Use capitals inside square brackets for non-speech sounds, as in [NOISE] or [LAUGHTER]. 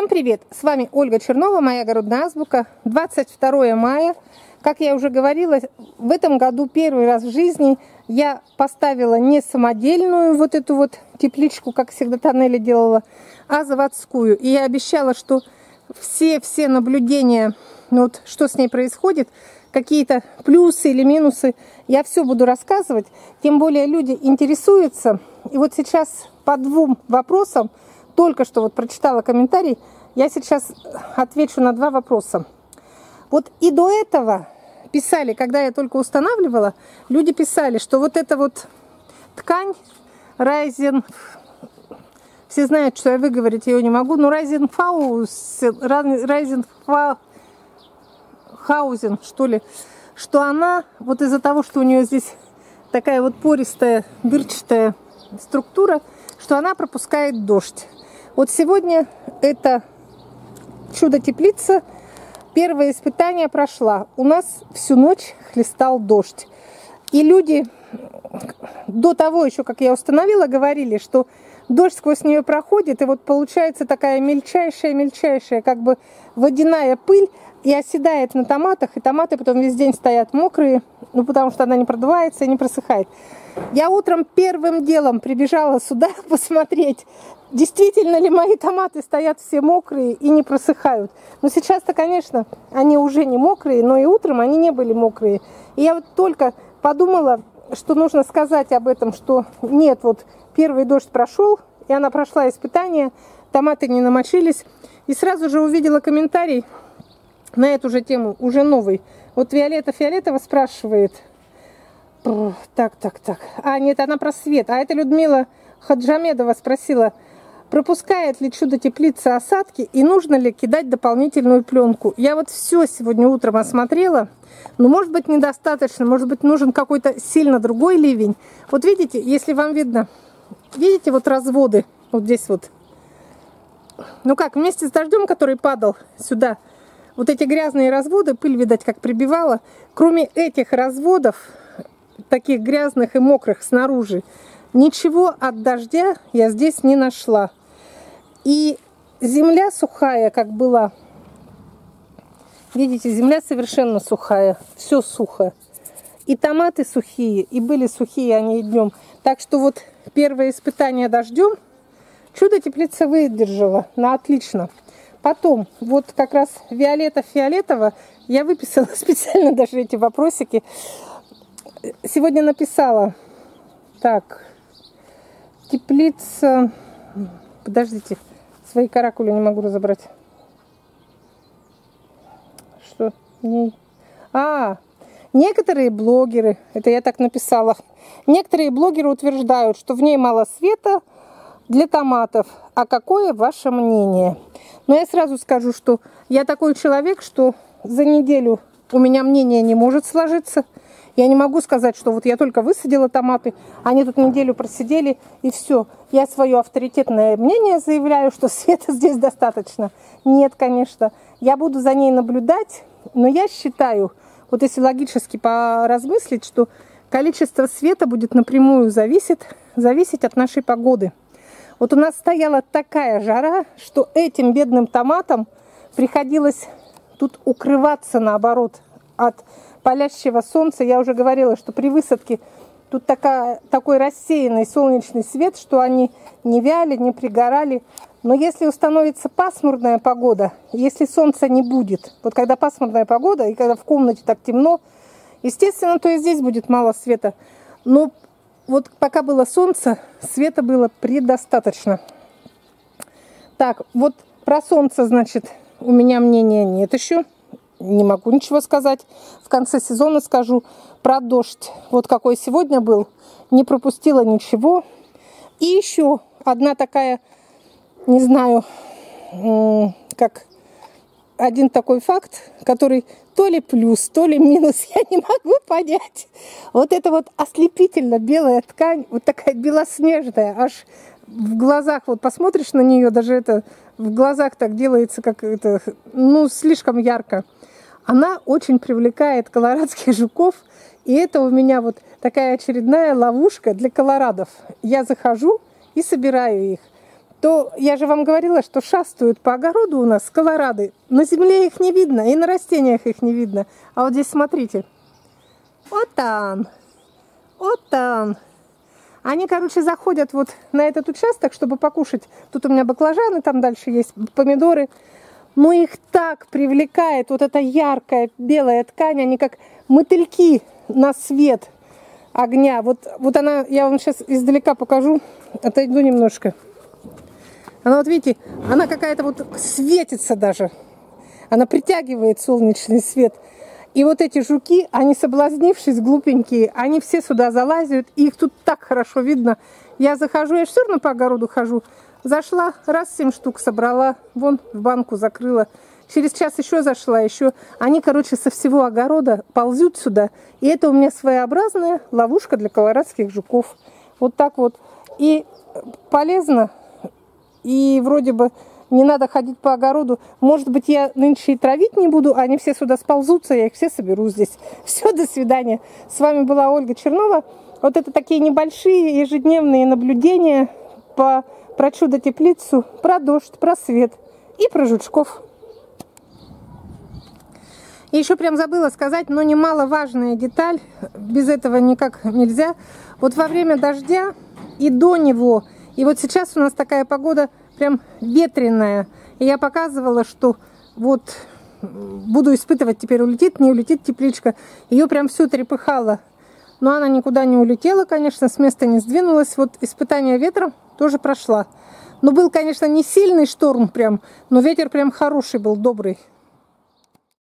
Всем привет! С вами Ольга Чернова, моя огородная азбука. 22 мая. Как я уже говорила, в этом году первый раз в жизни я поставила не самодельную вот эту вот тепличку, как всегда тоннели делала, а заводскую. И я обещала, что все-все наблюдения, ну вот что с ней происходит, какие-то плюсы или минусы, я все буду рассказывать. Тем более люди интересуются. И вот сейчас по двум вопросам только что вот прочитала комментарий, я сейчас отвечу на два вопроса. Вот и до этого писали, когда я только устанавливала, люди писали, что вот эта вот ткань Ryzen, все знают, что я выговорить ее не могу, но Ryzen Фаус, Ryzen Хаузен, что ли, что она, вот из-за того, что у нее здесь такая вот пористая, дырчатая структура, что она пропускает дождь. Вот сегодня это чудо-теплица. Первое испытание прошла. У нас всю ночь хлестал дождь. И люди до того еще, как я установила, говорили, что дождь сквозь нее проходит, и вот получается такая мельчайшая-мельчайшая, как бы водяная пыль, и оседает на томатах, и томаты потом весь день стоят мокрые, ну потому что она не продувается и не просыхает. Я утром первым делом прибежала сюда [LAUGHS] посмотреть, действительно ли мои томаты стоят все мокрые и не просыхают. Но сейчас-то, конечно, они уже не мокрые, но и утром они не были мокрые. И я вот только подумала, что нужно сказать об этом, что нет, вот первый дождь прошел, и она прошла испытание, томаты не намочились. И сразу же увидела комментарий на эту же тему, уже новый. Вот Виолетта Фиолетова спрашивает, так, так, так. А, нет, она про свет. А это Людмила Хаджамедова спросила, пропускает ли чудо-теплица осадки и нужно ли кидать дополнительную пленку. Я вот все сегодня утром осмотрела, но может быть недостаточно, может быть нужен какой-то сильно другой ливень. Вот видите, если вам видно, видите вот разводы вот здесь вот. Ну как, вместе с дождем, который падал сюда, вот эти грязные разводы, пыль, видать, как прибивала, кроме этих разводов, таких грязных и мокрых снаружи, ничего от дождя я здесь не нашла. И земля сухая, как была. Видите, земля совершенно сухая, все сухо. И томаты сухие, и были сухие они днем. Так что вот первое испытание дождем чудо теплица выдержала на отлично. Потом, вот как раз Виолетта Фиолетова, я выписала [LAUGHS] специально даже эти вопросики. Сегодня написала, так, теплица, подождите, свои каракули не могу разобрать. Что? Не... А, некоторые блогеры, это я так написала, некоторые блогеры утверждают, что в ней мало света для томатов. А какое ваше мнение? Но я сразу скажу, что я такой человек, что за неделю у меня мнение не может сложиться. Я не могу сказать, что вот я только высадила томаты, они тут неделю просидели и все. Я свое авторитетное мнение заявляю, что [LAUGHS] света здесь достаточно. Нет, конечно. Я буду за ней наблюдать, но я считаю, вот если логически поразмыслить, что количество света будет напрямую зависеть, зависеть от нашей погоды. Вот у нас стояла такая жара, что этим бедным томатам приходилось тут укрываться наоборот от палящего солнца. Я уже говорила, что при высадке тут такая, такой рассеянный солнечный свет, что они не вяли, не пригорали. Но если установится пасмурная погода, если солнца не будет, вот когда пасмурная погода и когда в комнате так темно, естественно, то и здесь будет мало света. Но вот пока было солнце, света было предостаточно. Так, вот про солнце, значит, у меня мнения нет еще. Не могу ничего сказать. В конце сезона скажу про дождь. Вот какой сегодня был. Не пропустила ничего. И еще одна такая, не знаю, как один такой факт, который то ли плюс, то ли минус, [LAUGHS] я не могу понять. Вот это вот ослепительно белая ткань, вот такая белоснежная, аж в глазах, вот посмотришь на нее, даже это в глазах так делается, как это, ну, слишком ярко. Она очень привлекает колорадских жуков, и это у меня вот такая очередная ловушка для колорадов. Я захожу и собираю их. то я же вам говорила, что шастают по огороду у нас колорады. На земле их не видно, и на растениях их не видно. А вот здесь смотрите. Вот там. Вот там. Они, короче, заходят вот на этот участок, чтобы покушать. Тут у меня баклажаны, там дальше есть помидоры. Но их так привлекает вот эта яркая белая ткань. Они как мотыльки на свет огня. Вот, вот она, я вам сейчас издалека покажу. Отойду немножко. Она вот видите, она какая-то вот светится даже. Она притягивает солнечный свет. И вот эти жуки, они соблазнившись, глупенькие, они все сюда залазят, их тут так хорошо видно. Я захожу, я все равно по огороду хожу. Зашла, раз семь штук собрала, вон в банку закрыла. Через час еще зашла, еще. Они, короче, со всего огорода ползут сюда. И это у меня своеобразная ловушка для колорадских жуков. Вот так вот. И полезно, и вроде бы не надо ходить по огороду. Может быть, я нынче и травить не буду, они все сюда сползутся, я их все соберу здесь. [LAUGHS] Все, до свидания. С вами была Ольга Чернова. Вот это такие небольшие ежедневные наблюдения по, про чудо-теплицу, про дождь, про свет и про жучков. И еще прям забыла сказать, но немаловажная деталь, без этого никак нельзя. Вот во время дождя и до него – и вот сейчас у нас такая погода прям ветреная. И я показывала, что вот буду испытывать, теперь улетит, не улетит тепличка. Ее прям все трепыхало. Но она никуда не улетела, конечно, с места не сдвинулась. Вот испытание ветром тоже прошла. Но был, конечно, не сильный шторм прям, но ветер прям хороший был, добрый.